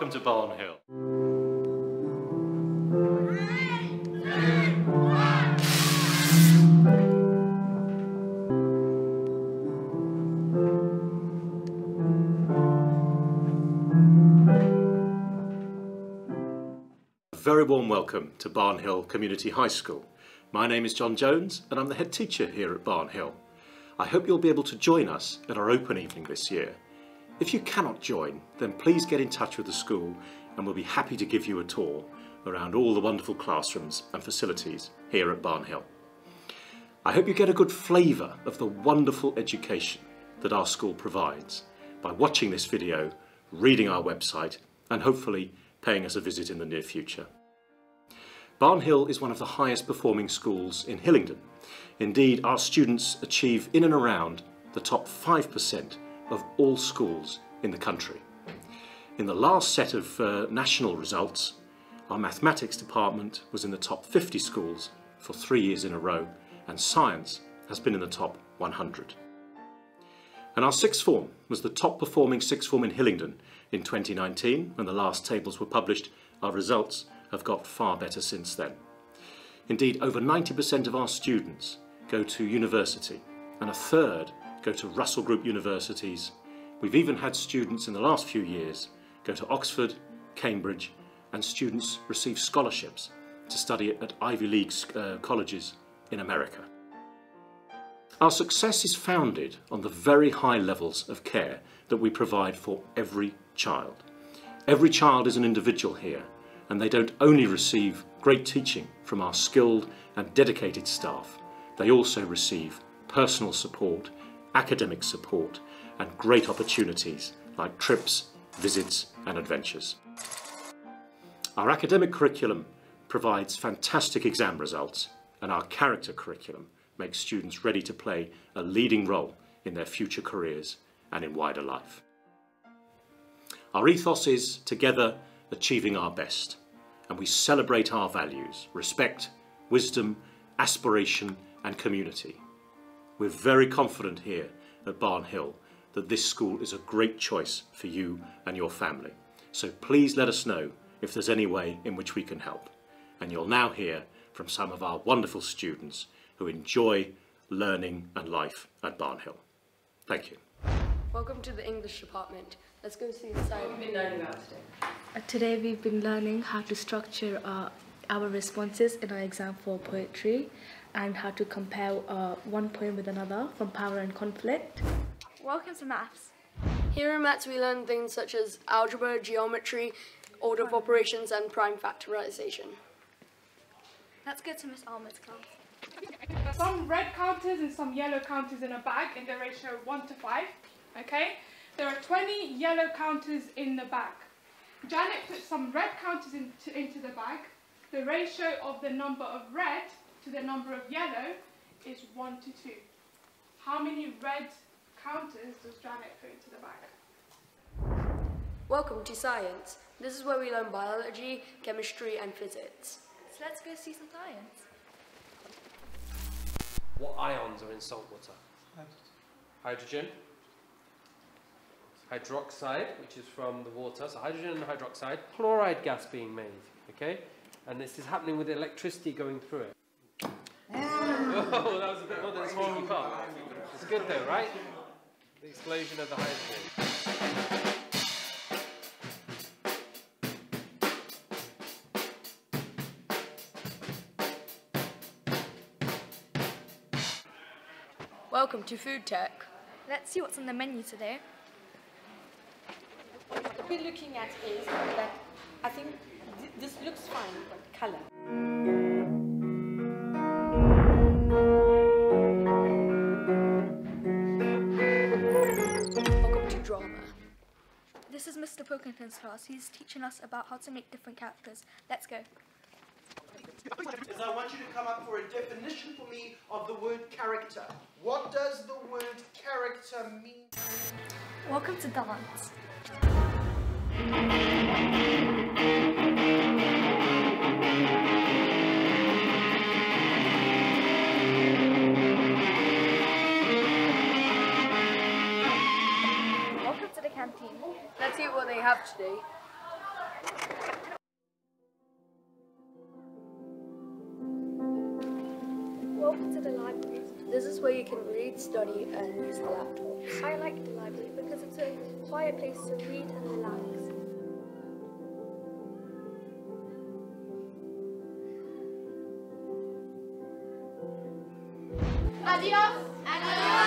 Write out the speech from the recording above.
Welcome to Barnhill. A very warm welcome to Barnhill Community High School. My name is John Jones and I'm the head teacher here at Barnhill. I hope you'll be able to join us at our open evening this year. If you cannot join, then please get in touch with the school and we'll be happy to give you a tour around all the wonderful classrooms and facilities here at Barnhill. I hope you get a good flavour of the wonderful education that our school provides by watching this video, reading our website and hopefully paying us a visit in the near future. Barnhill is one of the highest performing schools in Hillingdon. Indeed, our students achieve in and around the top 5% of all schools in the country. In the last set of uh, national results, our mathematics department was in the top 50 schools for three years in a row, and science has been in the top 100. And our sixth form was the top performing sixth form in Hillingdon in 2019. When the last tables were published, our results have got far better since then. Indeed, over 90% of our students go to university and a third go to Russell Group universities. We've even had students in the last few years go to Oxford, Cambridge and students receive scholarships to study at Ivy League uh, colleges in America. Our success is founded on the very high levels of care that we provide for every child. Every child is an individual here and they don't only receive great teaching from our skilled and dedicated staff, they also receive personal support, academic support and great opportunities like trips, visits and adventures. Our academic curriculum provides fantastic exam results and our character curriculum makes students ready to play a leading role in their future careers and in wider life. Our ethos is together achieving our best and we celebrate our values, respect, wisdom, aspiration and community. We're very confident here at Barnhill that this school is a great choice for you and your family. So please let us know if there's any way in which we can help. And you'll now hear from some of our wonderful students who enjoy learning and life at Barnhill. Thank you. Welcome to the English department. Let's go see the side. What have you been learning about today? Uh, Today we've been learning how to structure uh, our responses in our exam for poetry and how to compare uh, one poem with another from Power and Conflict. Welcome to maths. Here in maths we learn things such as algebra, geometry, order of operations and prime factorization. Let's go to Miss Ahmed's class. some red counters and some yellow counters in a bag in the ratio 1 to 5. Okay? There are 20 yellow counters in the bag. Janet put some red counters into, into the bag. The ratio of the number of red to the number of yellow is 1 to 2. How many red counters does Janet put into the bag? Welcome to science. This is where we learn biology, chemistry and physics. So let's go see some science. What ions are in salt water? Hydrogen. Hydroxide, which is from the water. So hydrogen and hydroxide. Chloride gas being made. Okay? And this is happening with electricity going through it. Oh, that was a bit more than a small cup. It's good though, right? The explosion of the hydrogen. Welcome to food tech. Let's see what's on the menu today. What we're looking at is that I think th- this looks fine, but color. This is Mr. Pilkington's class. He's teaching us about how to make different characters. Let's go. is I want you to come up for a definition for me of the word character. What does the word character mean? Welcome to dance. up to. Welcome to the library. This is where you can read, study and use the laptop. I like the library because it's a quiet place to read and relax. Adios! Adios!